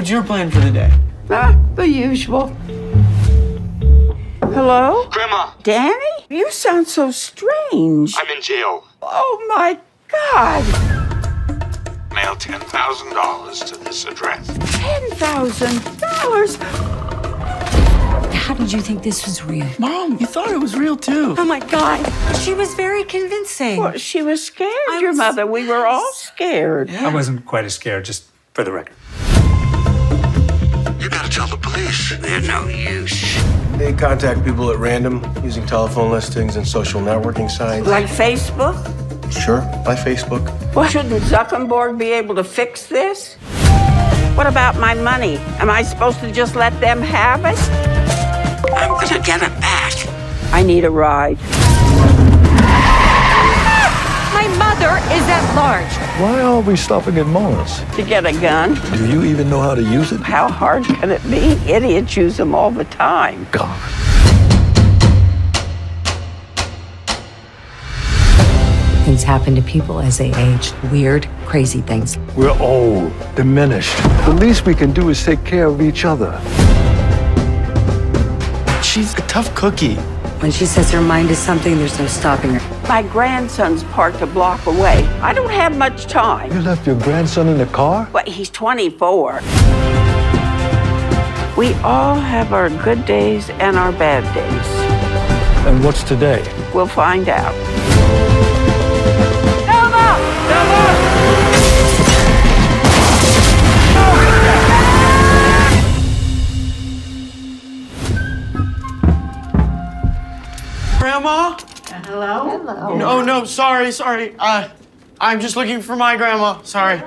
What's your plan for the day? Ah, the usual. Hello? Grandma, Danny? You sound so strange. I'm in jail. Oh my God. Mail $10,000 to this address. $10,000. How did you think this was real? Mom, you thought it was real too. Oh my God. She was very convincing. Well, she was scared, I your was- mother. We were all scared. I wasn't quite as scared, just for the record. You gotta tell the police. They're no use. They contact people at random using telephone listings and social networking sites. Like Facebook? Sure, by Facebook. Well, shouldn't Zuckerberg be able to fix this? What about my money? Am I supposed to just let them have it? I'm gonna get it back. I need a ride. Why are we stopping at Mars? To get a gun? Do you even know how to use it? How hard can it be? Idiots use them all the time. God. Things happen to people as they age. Weird, crazy things. We're old, diminished. The least we can do is take care of each other. She's a tough cookie. When she sets her mind to something, there's no stopping her. My grandson's parked a block away. I don't have much time. You left your grandson in the car? But he's 24. We all have our good days and our bad days. And what's today? We'll find out. Grandma? Hello? Hello. No, no, sorry, sorry. Uh, I'm just looking for my grandma. Sorry.